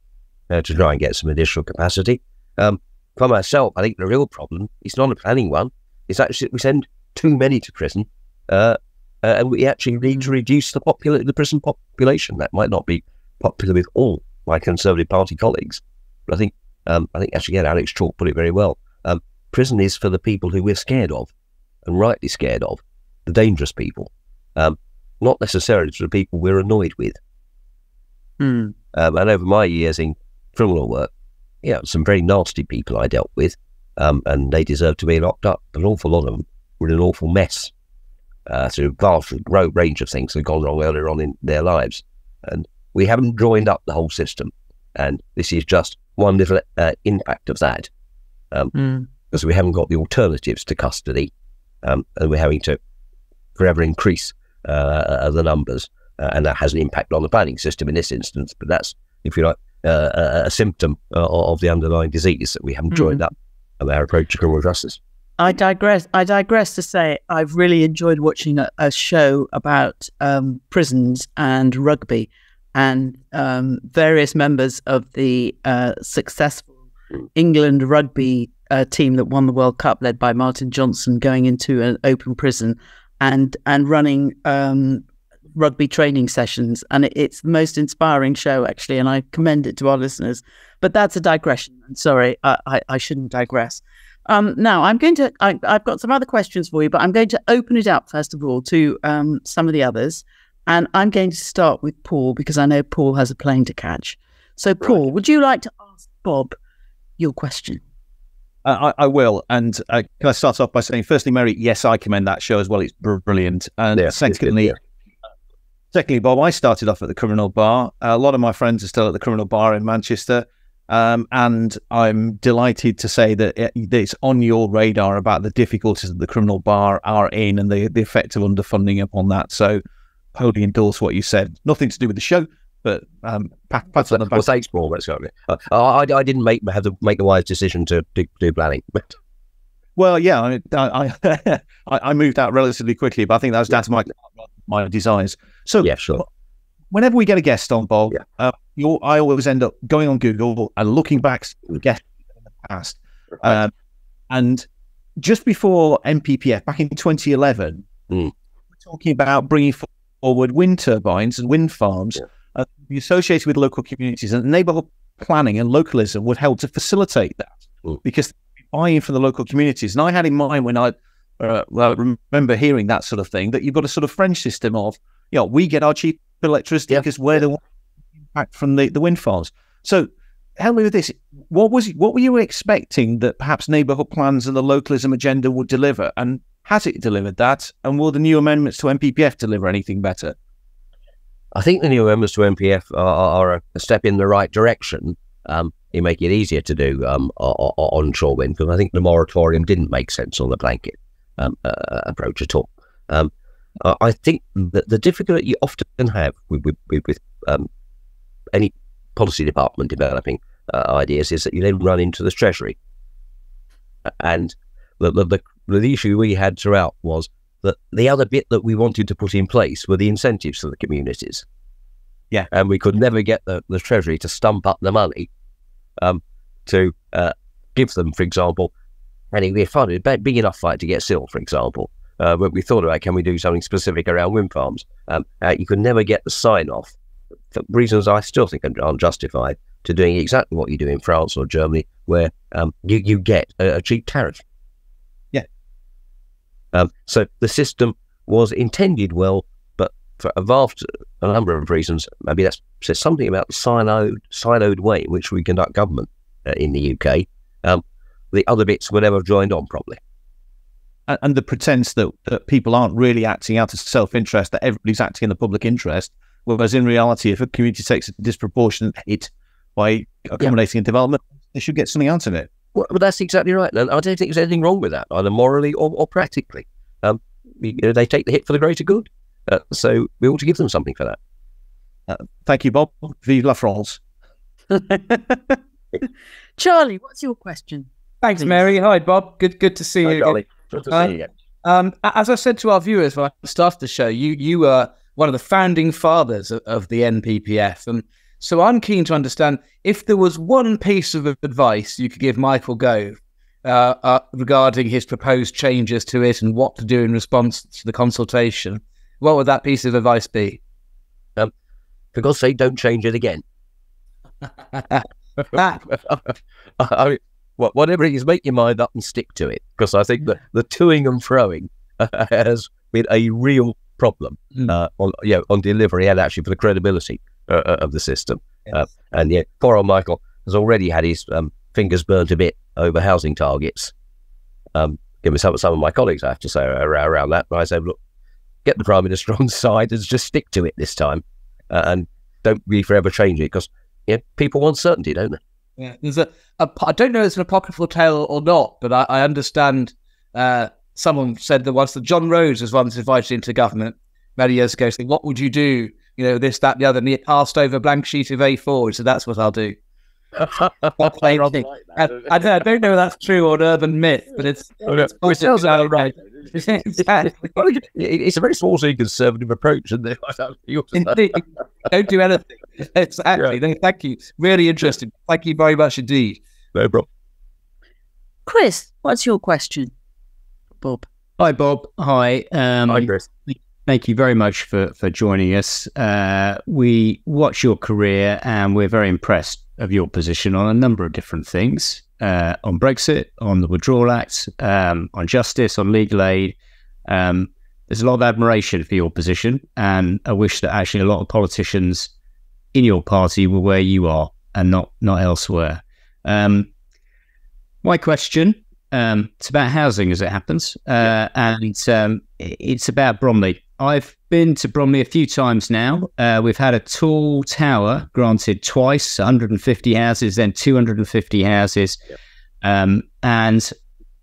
uh, to try and get some additional capacity. Um, for myself, I think the real problem is not a planning one. It's actually we send too many to prison, uh, uh, and we actually need to reduce the popula- the prison population. That might not be popular with all my Conservative Party colleagues, but I think um, I think actually, again, Alex Chalk put it very well. Um, prison is for the people who we're scared of, and rightly scared of, the dangerous people, um, not necessarily for the people we're annoyed with. Hmm. Um, and over my years in criminal work, yeah, some very nasty people I dealt with, um, and they deserve to be locked up. An awful lot of them were in an awful mess uh, through a vast range of things that had gone wrong earlier on in their lives. And we haven't joined up the whole system. And this is just one little uh, impact of that Hmm. Because we haven't got the alternatives to custody, um, and we're having to forever increase uh, the numbers, uh, and that has an impact on the planning system in this instance. But that's, if you like, uh, a, a symptom uh, of the underlying disease that we haven't joined up of our approach to criminal justice. I digress. I digress to say I've really enjoyed watching a, a show about um, prisons and rugby, and um, various members of the uh, successful England rugby uh, team that won the World Cup, led by Martin Johnson, going into an open prison and and running um, rugby training sessions. And it, it's the most inspiring show, actually, and I commend it to our listeners. But that's a digression. I'm sorry, I, I, I shouldn't digress. Um, now, I'm going to, I, I've got some other questions for you, but I'm going to open it up, first of all, to um, some of the others. And I'm going to start with Paul because I know Paul has a plane to catch. So, Paul, would you like to ask Bob your question? Uh, I, I will. And uh, can I start off by saying, firstly, Mary, yes, I commend that show as well. It's br- brilliant. And Yeah, secondly, yeah. secondly, Bob, I started off at the criminal bar. a lot of my friends are still at the criminal bar in Manchester. Um, and I'm delighted to say that, it, that it's on your radar about the difficulties that the criminal bar are in and the, the effect of underfunding upon that. So, wholly endorse what you said. Nothing to do with the show, but um, pat, pat on the Well, back. thanks, Paul. That's got me. Uh, I, I didn't make have to make the wise decision to do, do planning. But Well, yeah, I, I, I I moved out relatively quickly, but I think that was down to my my desires. So, yeah, sure. whenever we get a guest on, Bob, Yeah. uh, you I always end up going on Google and looking back at guests in the past. Um, and just before NPPF, back in 2011, Mm. we were talking about bringing forward wind turbines and wind farms, Yeah. Uh, be associated with local communities, and neighbourhood planning and localism would help to facilitate that Mm. because buying from the local communities. And I had in mind when I uh, well, I remember hearing that sort of thing that you've got a sort of French system of, you know, we get our cheap electricity Yeah. because we're the impact from the, the wind farms. So help me with this. What was what were you expecting that perhaps neighbourhood plans and the localism agenda would deliver? And has it delivered that? And will the new amendments to NPPF deliver anything better? I think the new amendments to MPF are, are a step in the right direction. Um, it make it easier to do um, onshore wind because I think the moratorium didn't make sense on the blanket um, uh, approach at all. Um, uh, I think that the difficulty you often have with with, with, um, any policy department developing uh, ideas is that you then run into the treasury, and the the the issue we had throughout was that the other bit that we wanted to put in place were the incentives for the communities. Yeah. And we could never get the, the Treasury to stump up the money um, to uh, give them, for example, and it'd be a fun, it'd be a big enough fight to get CIL, for example. Uh, but we thought about can we do something specific around wind farms? Um, uh, you could never get the sign off for reasons I still think aren't justified to doing exactly what you do in France or Germany, where um, you, you get a, a cheap tariff. Um, so the system was intended well, but for a vast a number of reasons, maybe that says something about the siloed, siloed way in which we conduct government uh, in the UK. Um, the other bits were never joined on properly. And, the pretense that, that people aren't really acting out of self interest, that everybody's acting in the public interest, whereas in reality, if a community takes a disproportionate hit by accommodating a development, they should get something out of it. Well, well, that's exactly right. And I don't think there's anything wrong with that, either morally or, or practically. Um, you know, they take the hit for the greater good. Uh, so we ought to give them something for that. Uh, thank you, Bob. Vive la France. Charlie, what's your question? Thanks, Please. Mary. Hi, Bob. Good, good to see Hi, you. again. Charlie. Good to Hi. see you again. Um, as I said to our viewers when I started the show, you you were one of the founding fathers of, of the NPPF, and so I'm keen to understand if there was one piece of advice you could give Michael Gove uh, uh, regarding his proposed changes to it and what to do in response to the consultation. What would that piece of advice be? For God's sake, don't change it again. I mean, whatever it is, make your mind up and stick to it. Because I think that the toing and froing has been a real problem Mm. uh, on you know, on delivery and actually for the credibility uh, uh, of the system. Uh, and yeah, poor old Michael has already had his um, fingers burnt a bit over housing targets. Um, give me some some of my colleagues, I have to say, around that. But I say, look, get the prime minister on side and just stick to it this time, uh, and don't be forever change it because yeah, people want certainty, don't they? Yeah, there's a, a I don't know if it's an apocryphal tale or not, but I, I understand uh, someone said that once that John Rose was once invited into government many years ago, saying, "What would you do?" You know, this, that, the other, and he passed over a blank sheet of A4. So that's what I'll do. That's my thing. And I, don't, I don't know if that's true or an urban myth, but it's, it's Well, it sounds possible, right. exactly. It's a very saucy conservative approach, isn't it? Indeed. Don't do anything. Exactly. No, thank you. Really interesting. Thank you very much indeed. no problem. Chris, what's your question? Bob. Hi, Bob. Hi. Um, Hi, Chris. Thank you very much for, for joining us. Uh, we watch your career and we're very impressed of your position on a number of different things uh, on Brexit, on the Withdrawal Act, um, on justice, on legal aid. Um, there's a lot of admiration for your position, and I wish that actually a lot of politicians in your party were where you are and not not elsewhere. Um, my question um, it's about housing as it happens, uh, and um, it's about Bromley. I've been to Bromley a few times now. Uh, we've had a tall tower granted twice, 150 houses, then 250 houses, um, and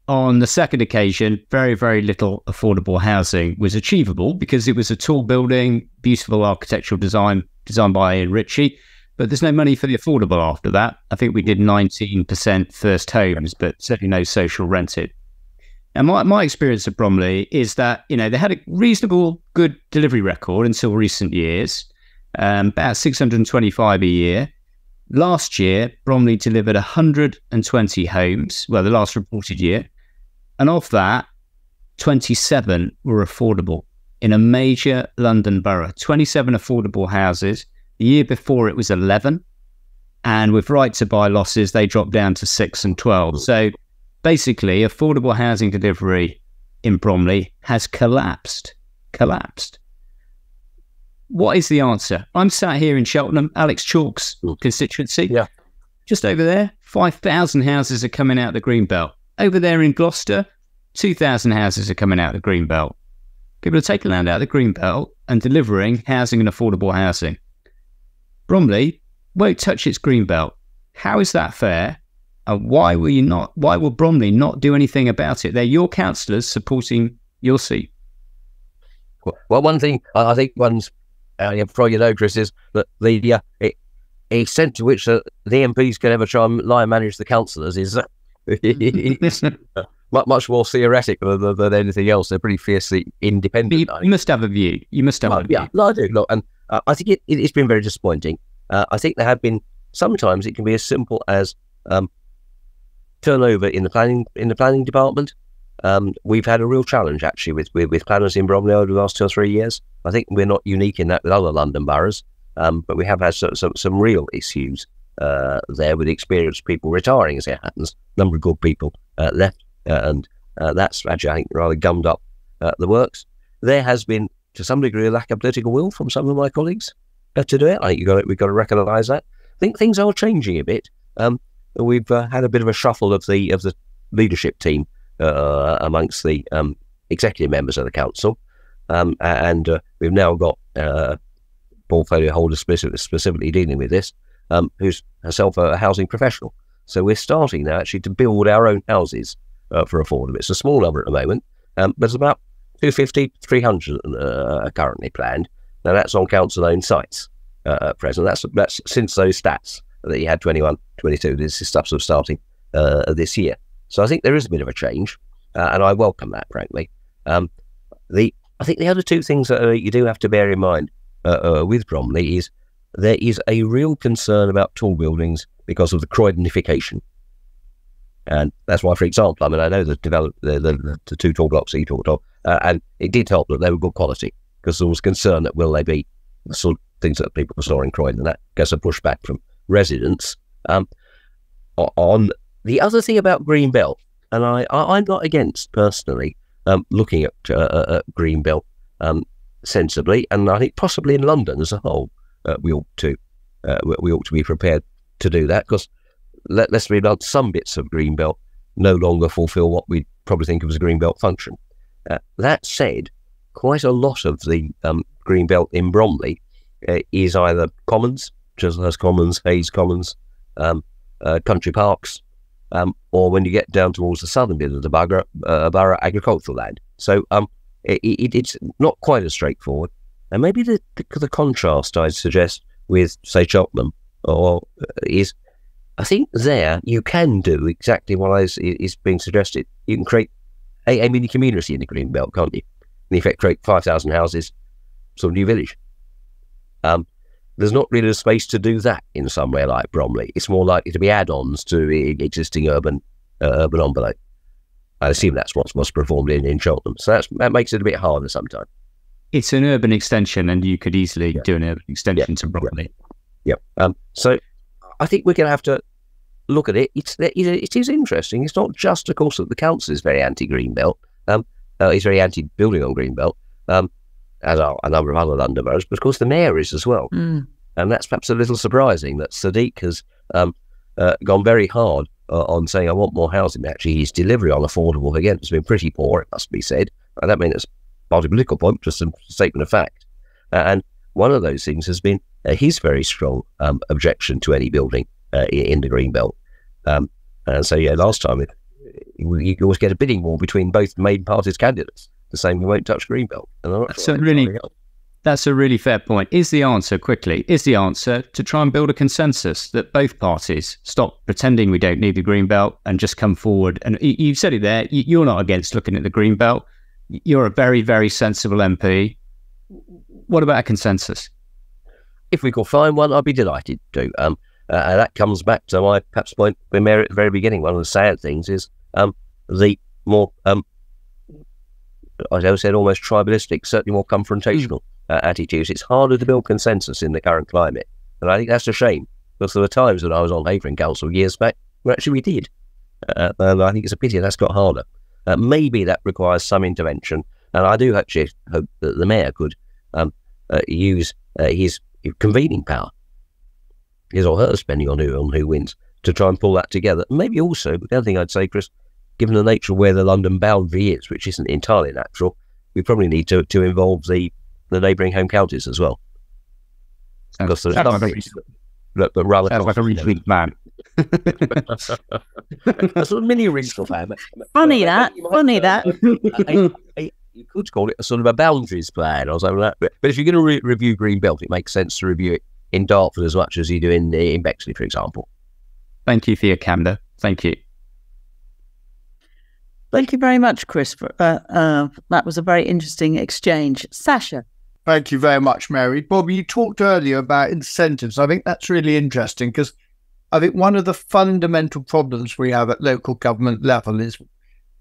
on the second occasion, very very little affordable housing was achievable because it was a tall building, beautiful architectural design designed by Ian Ritchie. But there's no money for the affordable after that. I think we did 19% first homes, but certainly no social rented. And my, my experience of Bromley is that, you know, they had a reasonable good delivery record until recent years, um, about 625 a year. Last year, Bromley delivered 120 homes, well, the last reported year. And of that, 27 were affordable in a major London borough. 27 affordable houses. The year before, it was 11. And with right to buy losses, they dropped down to 6 and 12. So basically, affordable housing delivery in Bromley has collapsed. Collapsed. What is the answer? I'm sat here in Cheltenham, Alex Chalk's Mm. constituency. Yeah. Just over there, 5,000 houses are coming out of the Greenbelt. Over there in Gloucester, 2,000 houses are coming out of the Greenbelt. People are taking land out of the Greenbelt and delivering housing and affordable housing. Bromley won't touch its Greenbelt. How is that fair? And why will you not? Why will Bromley not do anything about it? They're your councillors supporting your seat. Well, one thing I think one's uh, probably you know, Chris, is that the uh, extent to which uh, the MPs can ever try and lie and manage the councillors is uh, much more theoretic than, than, anything else. They're pretty fiercely independent. You, I you must have a view. You must have Well, a view. yeah, no, I do. Look, and uh, I think it, it, it's been very disappointing. Uh, I think there have been sometimes it can be as simple as um, turnover in the planning in the planning department. Um, we've had a real challenge actually with, with with planners in Bromley over the last two or three years. I think we're not unique in that with other London boroughs, um, but we have had some some, some real issues uh, there with experienced people retiring as it happens. A number of good people uh, left, uh, and that's actually I think rather gummed up uh, the works. There has been, to some degree, a lack of political will from some of my colleagues uh, to do it. I think got we've got to recognise that. I think things are changing a bit. Um, we've uh, had a bit of a shuffle of the of the leadership team uh, amongst the um, executive members of the council, um, and uh, we've now got uh, portfolio holder specific, specifically dealing with this, um, who's herself a housing professional. So we're starting now actually to build our own houses uh, for affordable. It's a small number at the moment, um, but it's about 250, 300 uh, currently planned. Now that's on council-owned sites at present. That's that's since those stats that you had 21, 22. This is stuff sort of starting uh, this year. So I think there is a bit of a change, uh, and I welcome that, frankly. Um, the I think the other two things that uh, you do have to bear in mind uh, with Bromley is there is a real concern about tall buildings because of the Croydonification. And that's why, for example, I mean, I know the develop the, the, the two tall blocks that you talked of, uh, and it did help that they were good quality because there was concern that will they be the sort of things that people saw in Croydon. And that gets a pushback from residents. Um, on the other thing about green belt, and I, I am not against personally um, looking at, uh, uh at Greenbelt um, sensibly, and I think possibly in London as a whole, uh, we ought to uh, we ought to be prepared to do that because let, us be blunt, some bits of green belt no longer fulfil what we probably think of as a green belt function. Uh, that said, quite a lot of the um, Greenbelt in Bromley uh, is either commons, Chislehurst Commons, Hayes Commons, um, uh, country parks, um, or when you get down towards the southern bit of the borough, uh, borough agricultural land. So um, it, it, it's not quite as straightforward. And maybe the, the, the contrast I'd suggest with, say, Cheltenham, or uh, is I think there you can do exactly what is, is being suggested. You can create a, a mini community in the green belt, can't you? In effect, create five thousand houses, sort of new village. Um, there's not really a space to do that in somewhere like Bromley. It's more likely to be add-ons to existing urban uh, urban envelope. I assume that's what's what's performed in, in Cheltenham. So that makes it a bit harder sometimes. It's an urban extension, and you could easily yeah. do an urban extension yeah. to Bromley. Yep. Yeah. Um, so I think we're going to have to look at it. It's it is interesting. It's not just, of course, that the council is very anti-greenbelt. Um, uh, he's very anti-building on greenbelt, um, as are a number of other London boroughs. But of course, the mayor is as well, mm. and that's perhaps a little surprising that Sadiq has um, uh, gone very hard uh, on saying, "I want more housing." Actually, his delivery on affordable again has been pretty poor. It must be said. I don't mean it's a political point, just a statement of fact. Uh, and one of those things has been uh, his very strong um, objection to any building uh, in the green belt. Um, and so, yeah, last time it, you always get a bidding war between both main parties' candidates, the same we won't touch green belt. so really, that's a really fair point. Is the answer quickly? Is the answer to try and build a consensus that both parties stop pretending we don't need the green belt and just come forward? And you've said it there. You're not against looking at the green belt. You're a very, very sensible MP. What about a consensus? if we could find one, I'd be delighted to. Um, uh, and that comes back to my perhaps point at the very beginning. One of the sad things is um, the more, um, I said, almost tribalistic, certainly more confrontational uh, attitudes. It's harder to build consensus in the current climate. And I think that's a shame because there were times when I was on Havering Council years back where actually we did. Uh, and I think it's a pity that's got harder. Uh, maybe that requires some intervention. And I do actually hope that the mayor could um, uh, use uh, his convening power, his or her, spending on who on who wins, to try and pull that together. Maybe also, the other thing I'd say, Chris, given the nature of where the London boundary is, which isn't entirely natural, we probably need to, to involve the, the neighbouring home counties as well. Because there's sounds like but, but rather sounds like a regional plan. a sort of mini regional plan. Funny that. Funny uh, that. you could call it a sort of a boundaries plan or something like that. But if you're going to re- review Green Belt, it makes sense to review it in Dartford as much as you do in in Bexley, for example. Thank you for your candor. Thank you. Thank you very much, Chris. For, uh, uh, that was a very interesting exchange. Sasha. Thank you very much, Mary. Bob, you talked earlier about incentives. I think that's really interesting because I think one of the fundamental problems we have at local government level is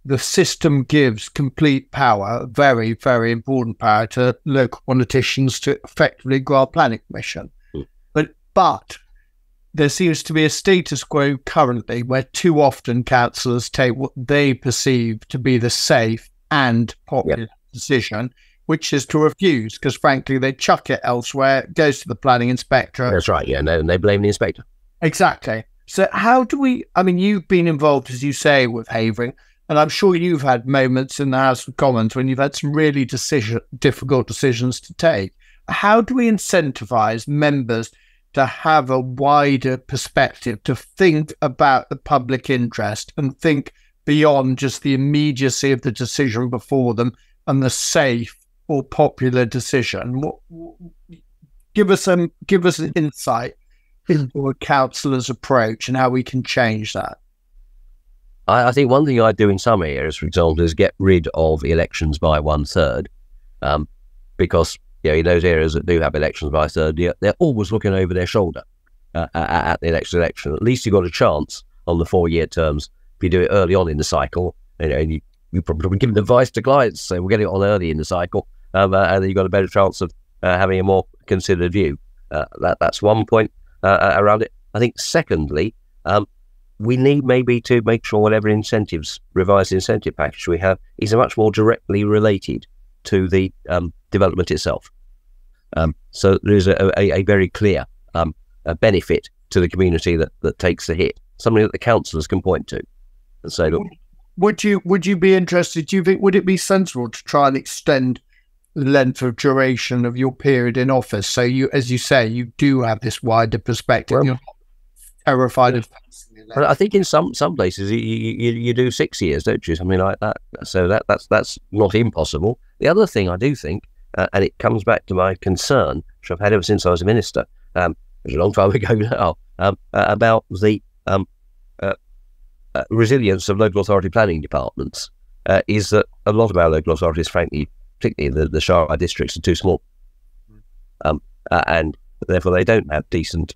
the system gives complete power, very, very important power to local politicians to effectively grant planning permission. Mm. But but there seems to be a status quo currently where too often councillors take what they perceive to be the safe and popular decision, which is to refuse because, frankly, they chuck it elsewhere, it goes to the planning inspector. That's right. Yeah, no, and they blame the inspector. Exactly. So, how do we? I mean, you've been involved, as you say, with Havering, and I'm sure you've had moments in the House of Commons when you've had some really decision, difficult decisions to take. How do we incentivize members to have a wider perspective, to think about the public interest and think beyond just the immediacy of the decision before them and the safe or popular decision? Give us some, give us an insight into a councillor's approach and how we can change that. I, I, think one thing I do in some areas, for example, is get rid of elections by one third, um, because you know, in those areas that do have elections by a third, they're always looking over their shoulder uh, at the next election. At least you've got a chance on the four year terms if you do it early on in the cycle. You know, and you, you probably give advice to clients, so we'll get it on early in the cycle, um, uh, and then you've got a better chance of uh, having a more considered view. Uh, that that's one point uh, uh, around it. I think secondly, um, we need maybe to make sure whatever incentives, revised incentive package we have, is a much more directly related to the um, development itself. Um, so there is a, a, a very clear um, a benefit to the community that, that takes the hit, something that the councillors can point to and say, look. Would you would you be interested? Do you think would it be sensible to try and extend the length of duration of your period in office? So you, as you say, you do have this wider perspective. Well, You're not terrified of I think in some some places you, you, you do six years, don't you? Something like that. So that that's that's not impossible. The other thing I do think, uh, and it comes back to my concern, which I've had ever since I was a minister, um, which is a long time ago now, um, uh, about the um, uh, uh, resilience of local authority planning departments, uh, is that a lot of our local authorities, frankly, particularly the the Shire districts, are too small, um, uh, and therefore they don't have decent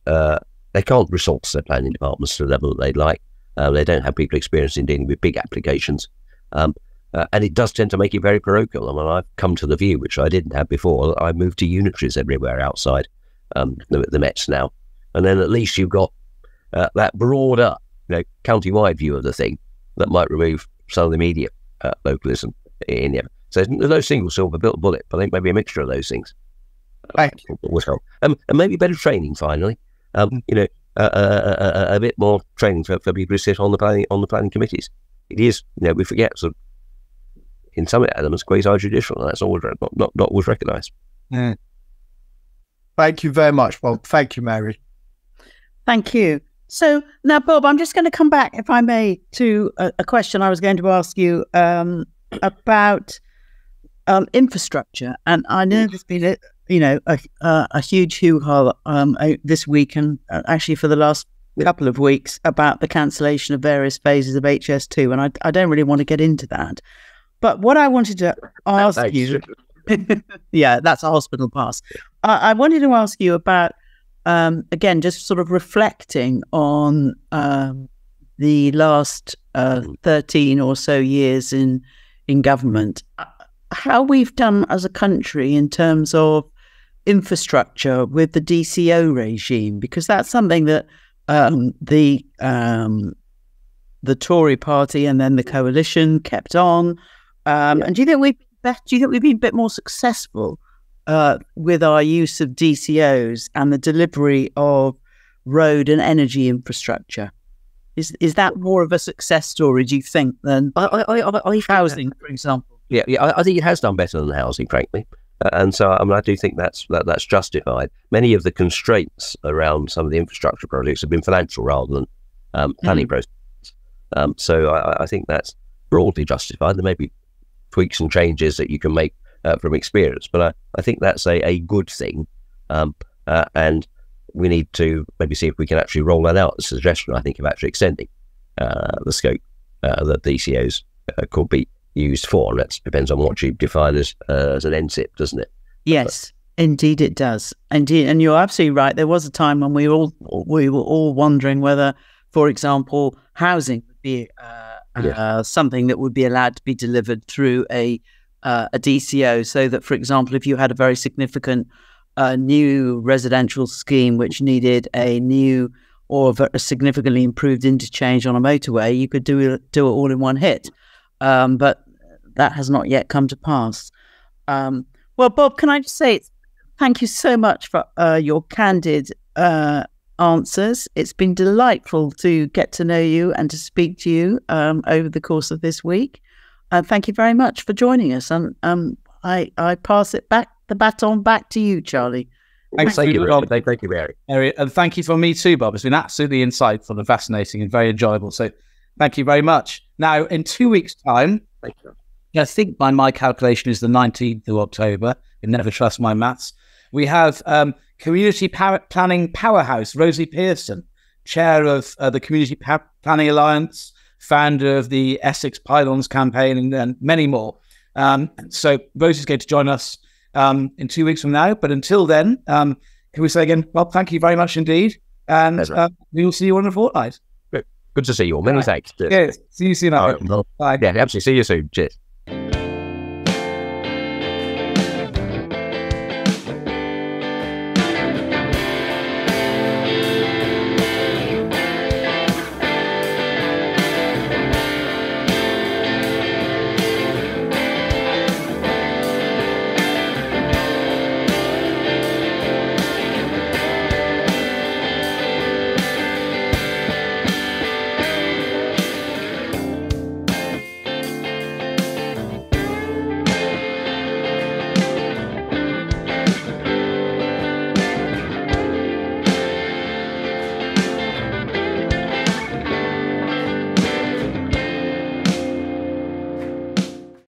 they can't resource their planning departments to the level that they'd like. Uh, they don't have people experienced in dealing with big applications. Um, uh, and it does tend to make it very parochial. I mean, I've come to the view, which I didn't have before. I moved to unitaries everywhere outside um, the, the, Mets now. And then at least you've got uh, that broader, you know, county-wide view of the thing that might remove some of the immediate uh, localism in there. So there's no single silver bullet, but I think maybe a mixture of those things. Right. Would help. Um, and maybe better training, finally um, you know, a, a, bit more training for, for people who sit on the planning on the planning committees. It is, you know, we forget sort of in some elements quasi judicial, and that's always not not, not always recognised. Mm. Thank you very much, Bob. Thank you, Mary. Thank you. So now, Bob, I'm just going to come back, if I may, to a, a question I was going to ask you um, about um, infrastructure. And I know there's been a, you know, a, a, a huge hoo ha um, this week and uh, actually for the last couple of weeks about the cancellation of various phases of HS2. And I, I don't really want to get into that. But what I wanted to ask you, yeah, that's a hospital pass. I, I wanted to ask you about, um, again, just sort of reflecting on um, the last uh, 13 or so years in, in government, uh, how we've done as a country in terms of infrastructure with the DCO regime because that's something that um, the um, the Tory party and then the coalition kept on. Um, yeah. And do you think we do you think we've been a bit more successful uh, with our use of DCOs and the delivery of road and energy infrastructure? Is is that more of a success story? Do you think than I, I, I, I housing, for example? Yeah, yeah, I, think it has done better than housing, frankly. Uh, and so, I mean, I do think that's that, that's justified. Many of the constraints around some of the infrastructure projects have been financial rather than um, planning mm. processes. Um, so, I, I, think that's broadly justified. There may be tweaks and changes that you can make uh, from experience, but I, I think that's a, a good thing. Um, uh, and we need to maybe see if we can actually roll that out. A suggestion, I think, of actually extending uh, the scope uh, that DCOs uh, could be used for. And that depends on what you define as uh, as an NSIP, doesn't it? Yes, but, indeed it does. Indeed, and you're absolutely right. There was a time when we all we were all wondering whether, for example, housing would be uh, yeah. uh, something that would be allowed to be delivered through a uh, a DCO, so that, for example, if you had a very significant uh, new residential scheme which needed a new or a significantly improved interchange on a motorway, you could do it, do it all in one hit. Um, but that has not yet come to pass. Um, well, Bob, can I just say thank you so much for uh, your candid uh, answers. It's been delightful to get to know you and to speak to you um, over the course of this week. And thank you very much for joining us. And um, I, I pass it back, the baton back to you, Charlie. Thanks, Thank you, Bob. Mary. Thank you, Mary. Mary, and thank you for me too, Bob. It's been absolutely insightful and fascinating and very enjoyable. So thank you very much. Now, in two weeks' time, Thank you. I think by my calculation is the 19th of October. I never trust my maths. We have um, Community Power- Planning Powerhouse, Rosie Pearson, chair of uh, the Community Pa- Planning Alliance, founder of the Essex Pylons campaign, and, and many more. Um, so Rosie's going to join us um, in two weeks from now. But until then, um, can we say again, well, thank you very much indeed. And Pleasure. uh, we will see you in a fortnight. Good to see you all. Many thanks. Cheers. Yes. See you soon. I All hope. right, Bye. yeah, absolutely. See you soon. Cheers.